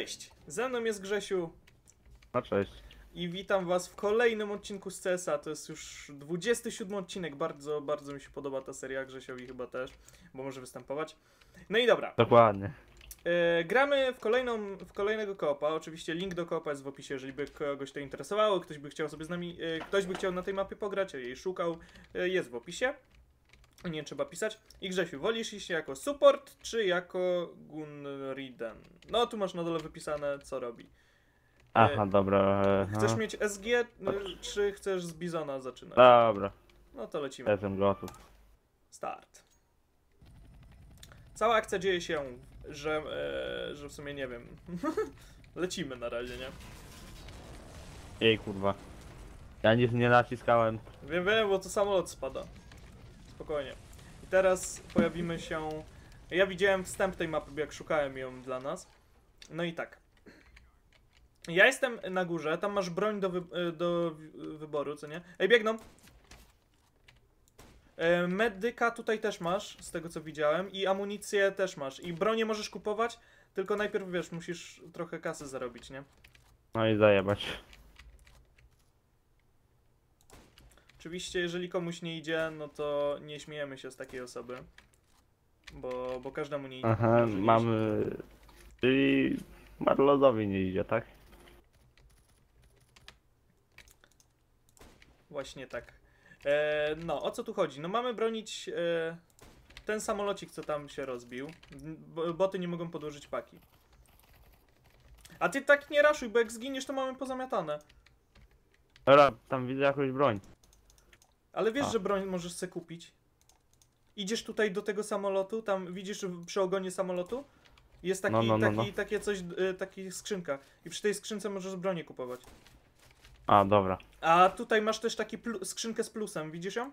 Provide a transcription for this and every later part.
Cześć! Ze mną jest Grzesiu No cześć. i witam was w kolejnym odcinku z CSA. To jest już 27 odcinek. Bardzo, bardzo mi się podoba ta seria. Grzesiowi chyba też, bo może występować. No i dobra. Dokładnie. E, gramy w, kolejną, w kolejnego koopa. Oczywiście link do koopa jest w opisie, jeżeli by kogoś to interesowało. Ktoś by chciał sobie z nami, e, ktoś by chciał na tej mapie pograć, a jej szukał, e, jest w opisie. Nie trzeba pisać. I Grzesiu, wolisz iść jako support, czy jako Gunriden? No, tu masz na dole wypisane, co robi. Aha, dobra. e, Chcesz no. mieć SG, y, czy chcesz z Bizona zaczynać? Dobra, No to lecimy. jestem gotów. Start. Cała akcja dzieje się, że, e, że w sumie nie wiem. lecimy na razie, nie? Jej kurwa. Ja nic nie naciskałem. Wiem, wiem, bo to samolot spada. Spokojnie. I teraz pojawimy się. Ja widziałem wstęp tej mapy, jak szukałem ją dla nas. No i tak. Ja jestem na górze, tam masz broń do, wy... e, do wyboru, co nie? Ej, biegną! E, Medyka tutaj też masz, z tego co widziałem, i amunicję też masz. I bronię możesz kupować, tylko najpierw wiesz, musisz trochę kasy zarobić, nie? No i zajebać. Oczywiście, jeżeli komuś nie idzie, no to nie śmiejemy się z takiej osoby. Bo, bo każdemu nie idzie. Aha, nie mamy... Czyli Marlodowi nie idzie, tak? Właśnie tak. E, no, o co tu chodzi? No mamy bronić e, ten samolocik, co tam się rozbił. Bo, boty nie mogą podłożyć paki. A ty tak nie raszuj, bo jak zginiesz, to mamy pozamiatane. Dobra, tam widzę jakąś broń. Ale wiesz, A. że broń możesz sobie kupić. Idziesz tutaj do tego samolotu, tam widzisz przy ogonie samolotu? Jest taki, No, no, no, taki, no. takie coś, y, taki skrzynka. I przy tej skrzynce możesz bronię kupować. A, dobra. A tutaj masz też taki skrzynkę z plusem, widzisz ją?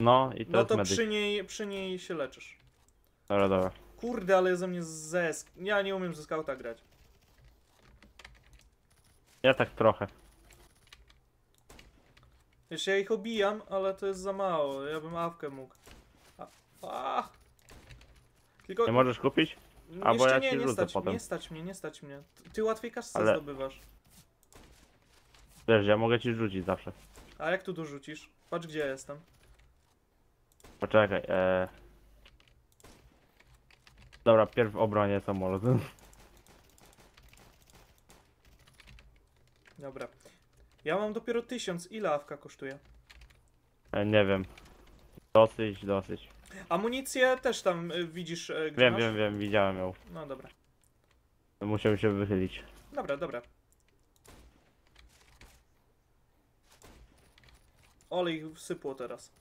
No i to No to medyk. przy niej, przy niej się leczysz. Dobra, dobra. Kurde, ale ze mnie zesk. Ja nie umiem ze skauta grać. Ja tak trochę. Wiesz, ja ich obijam, ale to jest za mało. Ja bym awkę mógł. A, a. Tylko Nie możesz kupić? jeszcze ja nie, ci nie rzucę stać, potem. nie stać mnie, nie stać mnie. Ty- łatwiej kasę Ale- zdobywasz. Wiesz, ja mogę ci rzucić zawsze. A jak tu dorzucisz? Patrz gdzie ja jestem. Poczekaj, e... Dobra, pierw obronię samolot. Dobra. Ja mam dopiero tysiąc. Ile awka kosztuje? E, nie wiem. Dosyć, dosyć. Amunicję też tam y, widzisz y, gdzie Wiem, masz? wiem, wiem, widziałem ją. No dobra. Musiał się wychylić. Dobra, dobra. Ole ich wsypło teraz.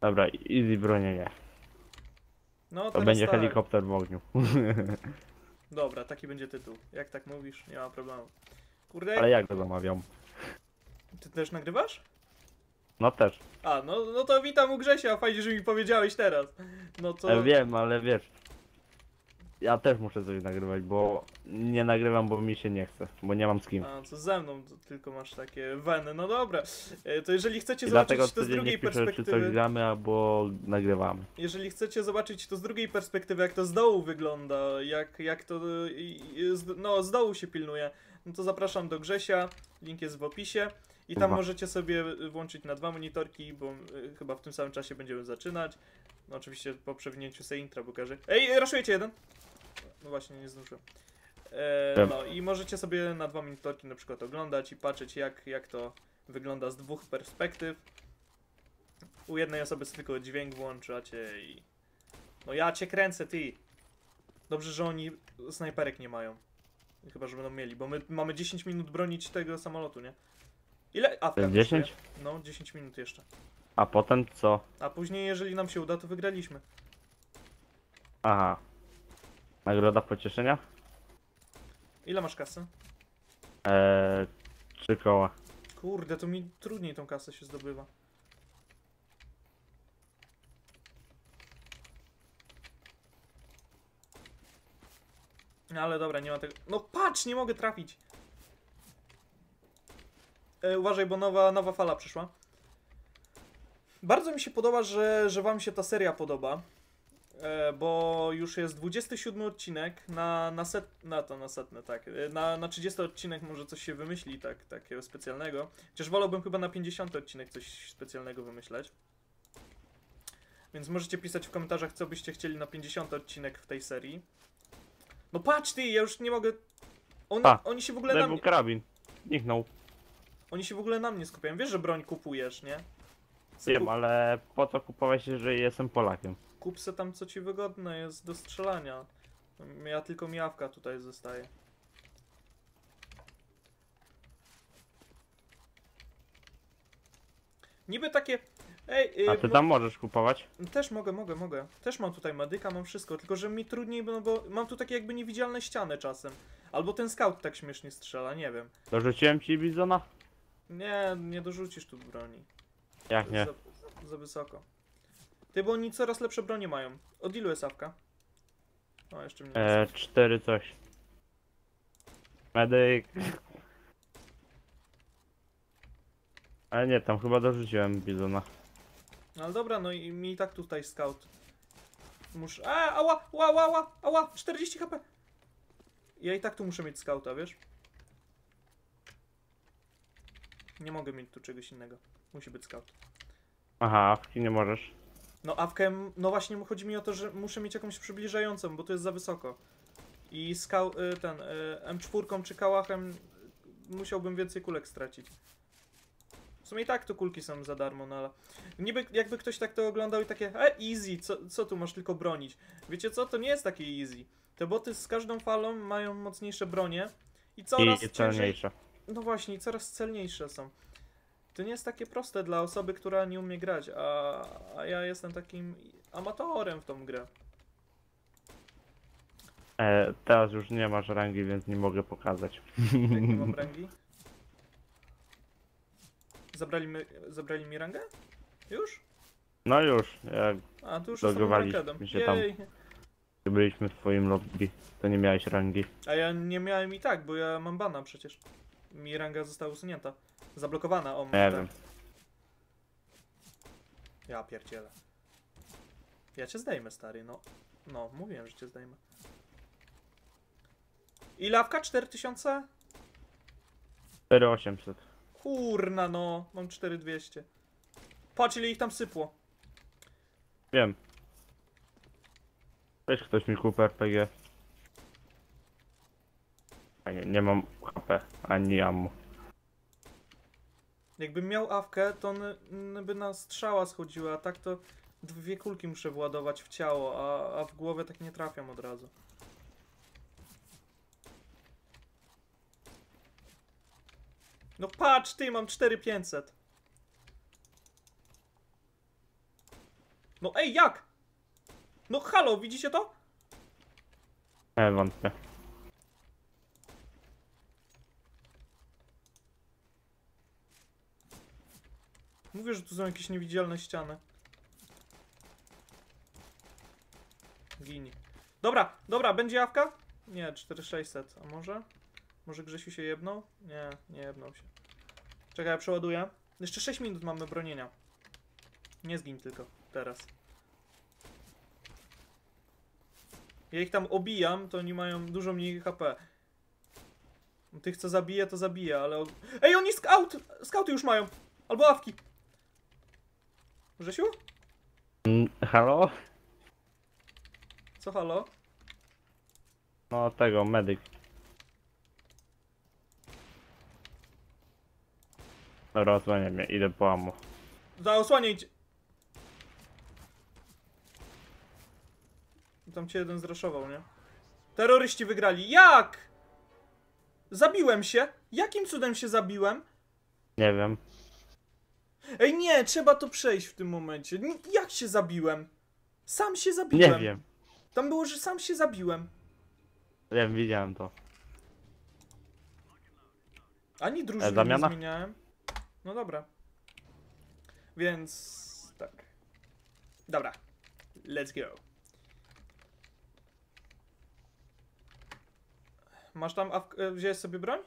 Dobra, easy bronienie. No To teraz będzie tak. helikopter w ogniu. Dobra, taki będzie tytuł. Jak tak mówisz, nie ma problemu. Kurde, Ale jak go zamawiam? ty też nagrywasz? No też. A, no, no to witam u Grzesia, fajnie, że mi powiedziałeś teraz. No to... E, wiem, ale wiesz. Ja też muszę coś nagrywać, bo nie nagrywam, bo mi się nie chce, bo nie mam z kim. A, co ze mną, to tylko masz takie weny. No dobra, E, to jeżeli chcecie I zobaczyć to z drugiej piszę, czy coś perspektywy... gramy, albo nagrywamy. Jeżeli chcecie zobaczyć to z drugiej perspektywy, jak to z dołu wygląda, jak, jak to z, no, z dołu się pilnuje, no to zapraszam do Grzesia, link jest w opisie i tam Dwa. możecie sobie włączyć na dwa monitorki, bo y, chyba w tym samym czasie będziemy zaczynać. No oczywiście po przewinięciu sobie intra pokażę. Ej, raszujecie jeden! No właśnie, nie zdążyłem. E, no i możecie sobie na dwa monitorki na przykład oglądać i patrzeć jak, jak to wygląda z dwóch perspektyw. U jednej osoby sobie tylko dźwięk włączacie i... No ja cię kręcę, ty! Dobrze, że oni snajperek nie mają. Chyba, że będą mieli, bo my mamy 10 minut bronić tego samolotu, nie? Ile? A, To jest 10? No, 10 minut jeszcze. A potem co? A później, jeżeli nam się uda, to wygraliśmy. Aha. Nagroda pocieszenia? Ile masz kasy? Eee, trzy koła. Kurde, to mi trudniej tą kasę się zdobywa. No ale dobra, nie ma tego. No patrz, nie mogę trafić. E, uważaj, bo nowa, nowa fala przyszła. Bardzo mi się podoba, że, że wam się ta seria podoba. E, bo już jest 27 odcinek na, na set, na to, na setne, tak, e, na, na 30 odcinek może coś się wymyśli, tak, takiego specjalnego, chociaż wolałbym chyba na 50 odcinek coś specjalnego wymyśleć. Więc możecie pisać w komentarzach, co byście chcieli na 50 odcinek w tej serii. No patrz ty, ja już nie mogę... On, A, oni się w ogóle na mnie... karabin. Zniknął. Oni się w ogóle na mnie skupiają. Wiesz, że broń kupujesz, nie? Wiem, ale po co kupować, jeżeli jestem Polakiem? Kup se tam, co ci wygodne jest do strzelania. Ja tylko miawka tutaj zostaje. Niby takie... Ej, A yy, ty mo- tam możesz kupować? Też mogę, mogę, mogę. Też mam tutaj medyka, mam wszystko, tylko że mi trudniej, no bo mam tu takie jakby niewidzialne ściany czasem. Albo ten scout tak śmiesznie strzela, nie wiem. Dorzuciłem ci bizona? Nie, nie dorzucisz tu broni. Jak nie? Za, za wysoko. Ty, bo oni coraz lepsze bronie mają. Od ilu jest awka? O, jeszcze mnie. E, cztery coś. Medyk. Ale nie, tam chyba dorzuciłem bizona. No ale dobra, no i mi i tak tutaj scout. Muszę. A, ała, ała, ała, ała, ała, 40 HP. Ja i tak tu muszę mieć scouta, wiesz? Nie mogę mieć tu czegoś innego. Musi być scout. Aha, awki nie możesz. No awkę, no właśnie chodzi mi o to, że muszę mieć jakąś przybliżającą, bo to jest za wysoko. I skał, y, ten, y, M4 czy kałachem y, musiałbym więcej kulek stracić. W sumie i tak to kulki są za darmo, no ale... Niby jakby ktoś tak to oglądał i takie, e, easy, co, co tu masz tylko bronić? Wiecie co, to nie jest takie easy. Te boty z każdą falą mają mocniejsze bronie i coraz I ciężej... celniejsze. No właśnie, coraz celniejsze są. To nie jest takie proste dla osoby, która nie umie grać, a, a ja jestem takim amatorem w tą grę. E, teraz już nie masz rangi, więc nie mogę pokazać. Jak nie mam rangi. Zabrali mi, zabrali mi rangę? Już? No już, jak A, tu już rankedem. się tam. Byliśmy w twoim lobby, to nie miałeś rangi. A ja nie miałem i tak, bo ja mam bana przecież. Mi ranga została usunięta. Zablokowana, o Nie wiem. Ja pierdzielę. Ja cię zdejmę, stary, no. No, mówiłem, że cię zdejmę. I lawka? 4000? 4800. Kurna, no. Mam 4200. Patrz, ile ich tam sypło. Wiem. Weź ktoś mi kupi RPG. A nie, nie mam HP, ani ammo. Jakbym miał awkę, to on by na strzała schodziła, a tak to dwie kulki muszę władować w ciało, a, a w głowę tak nie trafiam od razu. No patrz, ty, mam 4500. No ej, jak? No halo, widzicie to? Nie wątpię. Mówię, że tu są jakieś niewidzialne ściany. Gini. Dobra, dobra, będzie awka? Nie, 4600. A może? Może Grzesiu się jebnął? Nie, nie jebnął się. Czekaj, ja przeładuję. Jeszcze 6 minut mamy bronienia. Nie zgin tylko, teraz. Ja ich tam obijam, to oni mają dużo mniej HP. Tych co zabije, to zabije, ale... Ej, oni scout! Scouty już mają! Albo awki! Grzesiu? Mm, halo? Co halo? No tego, medyk. Dobra, osłaniaj mnie, idę po ammo. Za osłaniajcie! Tam cię jeden zraszował, nie? Terroryści wygrali. Jak? Zabiłem się? Jakim cudem się zabiłem? Nie wiem. Ej, nie, trzeba to przejść w tym momencie. Ni- Jak się zabiłem? Sam się zabiłem. Nie wiem. Tam było, że sam się zabiłem. Wiem, widziałem to. Ani drużyny nie zamiana? zmieniałem. No dobra. Więc tak. Dobra. Let's go. Masz tam awk- e, wziąłeś sobie broń?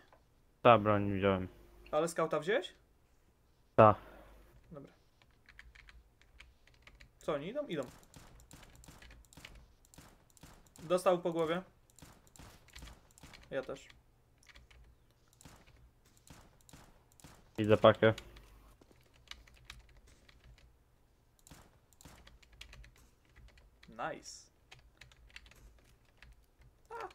Ta broń wziąłem. Ale skauta wziąłeś? Ta. Dobra. Co oni idą? Idą. Dostał po głowie. Ja też. Widzę pakę. Nice. A.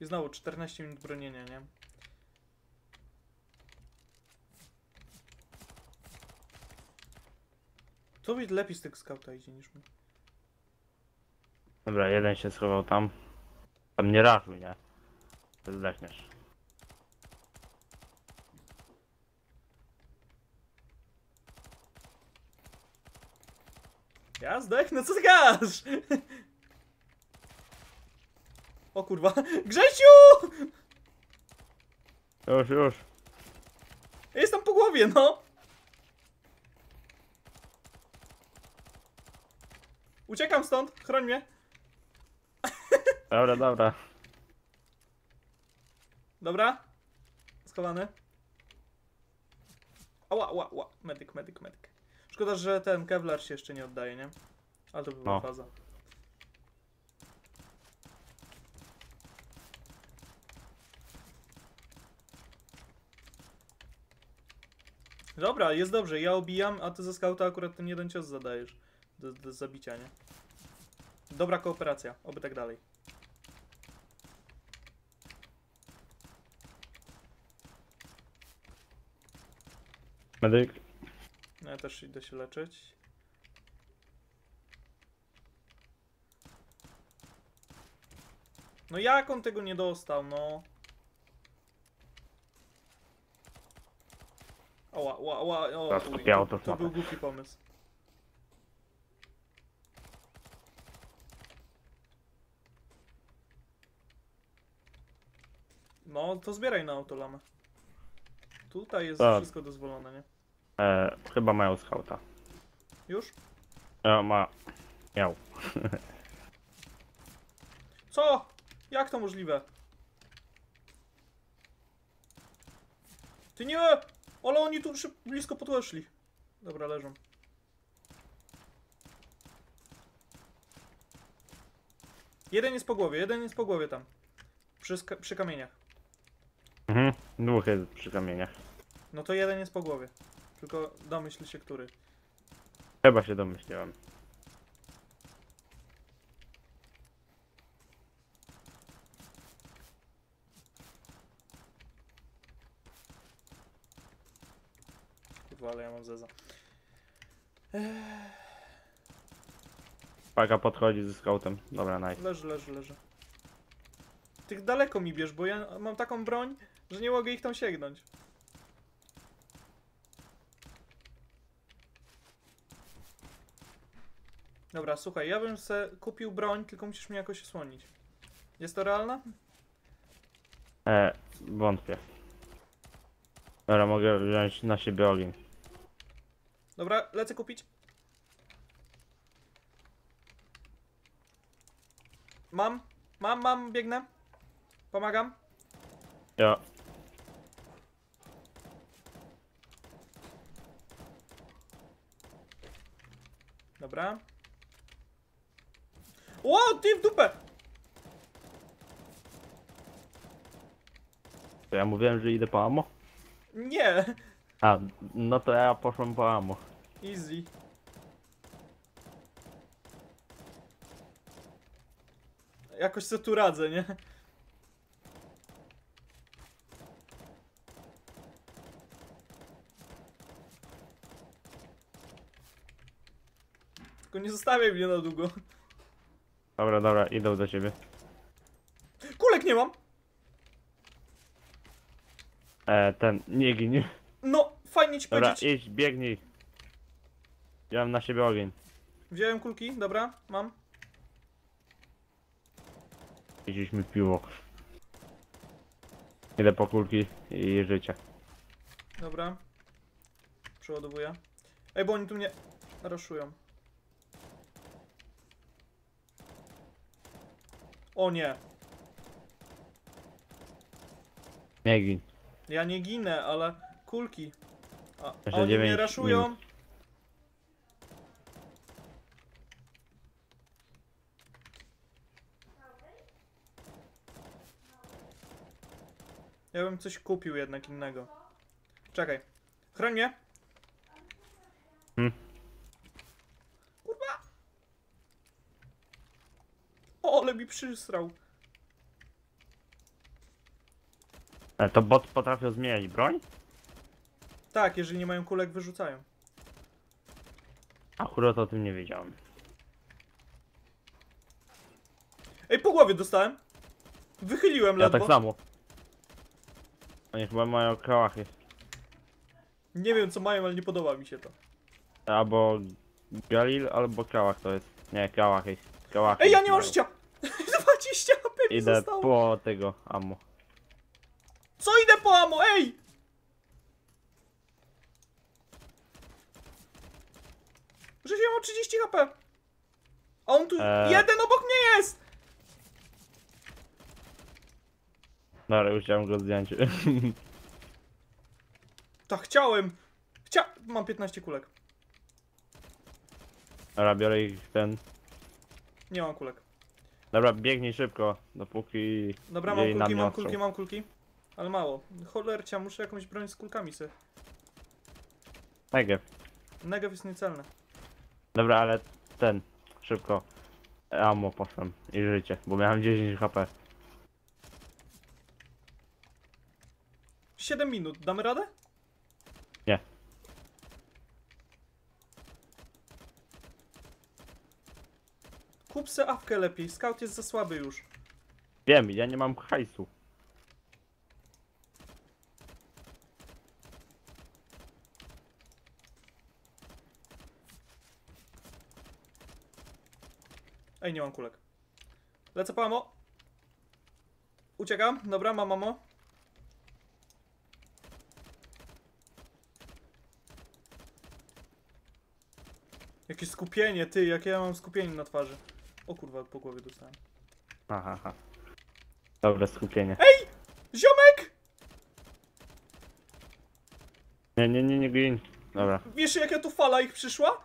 I znowu 14 minut bronienia, nie? To mi lepiej z tego skauta idzie niż mi. Dobra, jeden się schował tam. Tam nie ratuj, nie? Zdechniesz. Ja zdechnę, co ty gadasz? O kurwa, Grzesiu! Już, już. Jestem po głowie, no! Uciekam stąd, chroń mnie. Dobra, dobra. Dobra. Schowany. Ała, ała, ała. Medyk, medyk, medyk. Szkoda, że ten Kevlar się jeszcze nie oddaje, nie? Ale to by była No. faza. Dobra, jest dobrze. Ja obijam, a ty ze skauta akurat ten jeden cios zadajesz. Do, do zabicia, nie? Dobra kooperacja. Oby tak dalej. Medyk. No ja też idę się leczyć. No jak on tego nie dostał, no? Oła, oła, oła, o, Teraz uj, kopiało to, był głupi pomysł. No, to zbieraj na autolamę. Tutaj jest Tak. wszystko dozwolone, nie? E, chyba mają skauta. Już? E, ma. Miał. Co? Jak to możliwe? Ty nie! Ale oni tu szyb- blisko podeszli. Dobra, leżą. Jeden jest po głowie, jeden jest po głowie tam. Przy, ska- przy kamieniach. Mhm. Dwóch jest przy kamieniach. No to jeden jest po głowie. Tylko domyśl się, który. Chyba się domyśliłem. Kurwa, ale ja mam zeza. Paka podchodzi ze skautem. Dobra, nice. Leży, leży, leży. Tych daleko mi bierz, bo ja mam taką broń, że nie mogę ich tam sięgnąć. Dobra, słuchaj, ja bym se kupił broń, tylko musisz mnie jakoś osłonić. Jest to realne? E, wątpię. Dobra, mogę wziąć na siebie ogień. Dobra, lecę kupić. Mam, mam, mam, biegnę. Pomagam. Ja. Dobra. O, ty w dupę! To ja mówiłem, że idę po amo? Nie! A, no to ja poszłem po amo. Easy. Jakoś co tu radzę, nie? Nie zostawiaj mnie na długo. Dobra, dobra, idę do ciebie. Kulek nie mam! E, ten, nie gin. No, fajnie ci Dobra, powiedzieć. idź, biegnij. Ja mam na siebie ogień. Wziąłem kulki, dobra, mam. Idźmy piwo. Idę po kulki i życie. Dobra. Przeładowuję. Ej, bo oni tu mnie raszują. O nie. Nie gin. Ja nie ginę, ale kulki. A, a oni mnie raszują. Ja bym coś kupił jednak innego. Czekaj. Chroń mnie. Ale przysrał. E, to bot potrafił zmieniać broń? Tak, jeżeli nie mają kulek, wyrzucają. Akurat o tym nie wiedziałem. Ej, po głowie dostałem. Wychyliłem Ja ledwo. tak samo. Oni chyba mają kałachy. Nie wiem co mają, ale nie podoba mi się to. Albo Galil, albo kałach to jest. Nie, kałachy. Kałachy Ej, ja nie mam życia! 20 HP mi Idę zostało. po tego ammo. Co idę po amo? Ej! Że mam 30 HP. A on tu Eee. jeden obok mnie jest! Dobra, już chciałem go zdjąć. Tak, chciałem. Chcia... Mam 15 kulek. Dobra, biorę ich ten. Nie mam kulek. Dobra, biegnij szybko, dopóki Dobra, mam jej nam kulki, nie mam kulki, mam kulki. Ale mało. Cholercia, muszę jakąś broń z kulkami sobie. Negev. Negev jest niecelny. Dobra, ale ten, szybko. Ammo poszłem i życie, bo miałem 10 HP. 7 minut, damy radę? Nie. Kup se awkę lepiej, scout jest za słaby już. Wiem, ja nie mam hajsu. Ej, nie mam kulek. Lecę po amo. Uciekam, dobra, mam amo. Jakie skupienie, ty, jakie ja mam skupienie na twarzy. O kurwa, po głowie dostałem. Aha, aha. Dobre skupienie. Ziomek! Nie, nie, nie, nie gin. Dobra. Wiesz jaka tu fala ich przyszła?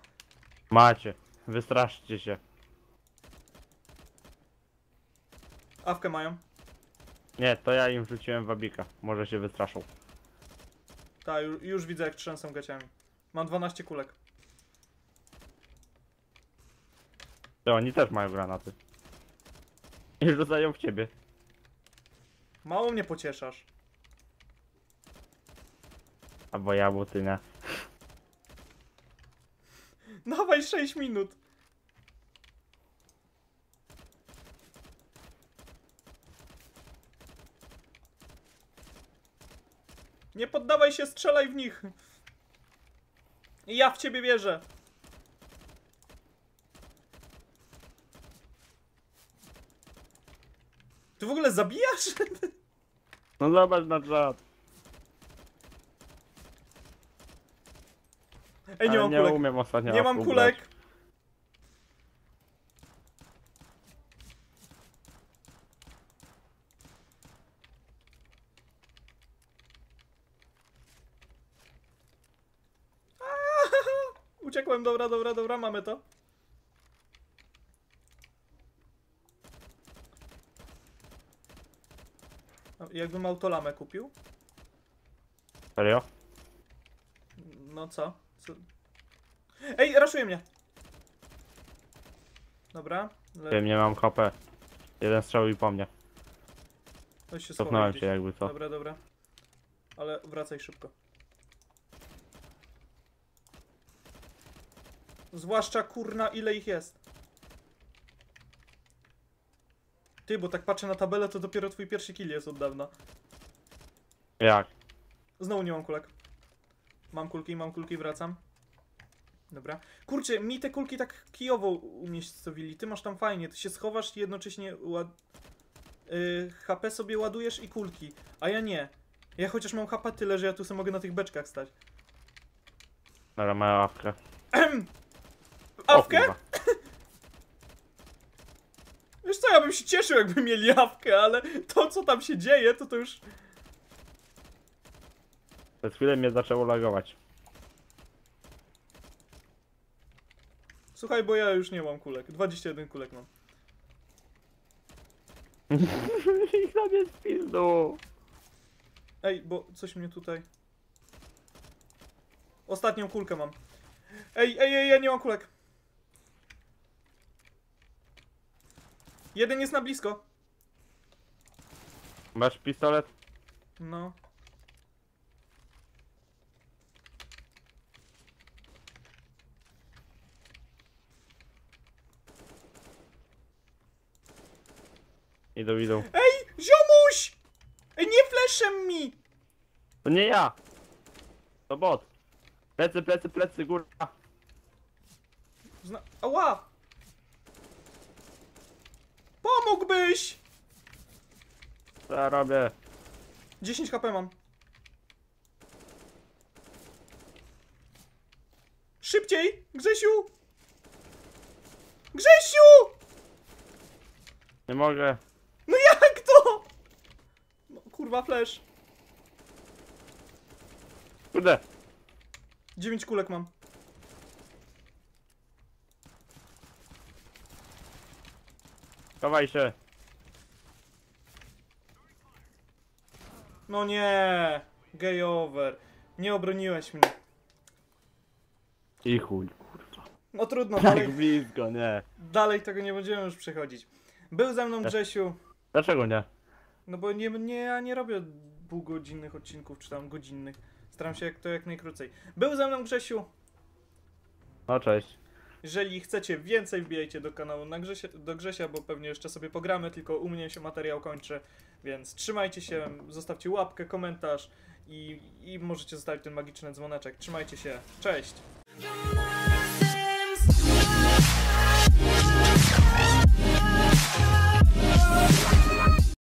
Macie. Wystraszcie się. Awkę mają. Nie, to ja im wrzuciłem wabika. Może się wystraszą. Tak, już, już widzę jak trzęsą gaciami. Mam 12 kulek. To oni też mają granaty. I rzucają w ciebie. Mało mnie pocieszasz. Albo ja, bo ty nie. Dawaj 6 minut. Nie poddawaj się, strzelaj w nich. Ja w ciebie wierzę. Ty w ogóle zabijasz? No zobacz na czat. Ej, nie Ale mam nie kulek. umiem ostatnio Nie mam kulek. Uciekłem, dobra, dobra, dobra, mamy to. Jakbym autolamę kupił? Serio? No co? co? Ej, raszuje mnie! Dobra, le... Wiem, nie mam HP. Jeden strzał i po mnie. to się Cofnąłem się jakby co. Dobra, dobra. Ale wracaj szybko. Zwłaszcza kurna ile ich jest. Ty, bo tak patrzę na tabelę, to dopiero twój pierwszy kill jest od dawna. Jak? Znowu nie mam kulek. Mam kulki, mam kulki, wracam. Dobra. Kurczę, mi te kulki tak kijowo umiejscowili. Ty masz tam fajnie, ty się schowasz i jednocześnie ład... yy, HP sobie ładujesz i kulki. A ja nie. Ja chociaż mam HP tyle, że ja tu sobie mogę na tych beczkach stać. Dobra, mają awkę. Awkę? Wiesz co, ja bym się cieszył, jakby mieli awkę, ale to co tam się dzieje, to to już... Przez chwilę mnie zaczęło lagować. Słuchaj, bo ja już nie mam kulek. 21 kulek mam. Ich tam jest pizdu. Ej, bo coś mnie tutaj... Ostatnią kulkę mam. Ej, ej, ej, ja nie mam kulek. Jeden jest na blisko. Masz pistolet? No. Idą, idą. Ej, ziomuś! Ej, nie fleszem mi! To nie ja! To bot. Plecy, plecy, plecy, góra. Zna Ała! Pomógłbyś! Co ja robię? 10 HP mam. Szybciej! Grzesiu! Grzesiu! Nie mogę. No jak to? No, kurwa, flash. Kurde. 9 kulek mam. Chowaj się. No nie! Gay over. Nie obroniłeś mnie. I chuj, kurwa. No trudno, Tak dalej, blisko, nie. dalej tego nie będziemy już przechodzić. Był ze mną Grzesiu. Dlaczego nie? No bo nie, nie, ja nie robię półgodzinnych odcinków, czy tam godzinnych. Staram się jak to jak najkrócej. Był ze mną Grzesiu. No cześć. Jeżeli chcecie więcej, wbijajcie do kanału na Grzesie, do Grzesia, bo pewnie jeszcze sobie pogramy, tylko u mnie się materiał kończy, więc trzymajcie się, zostawcie łapkę, komentarz i, i możecie zostawić ten magiczny dzwoneczek. Trzymajcie się, cześć!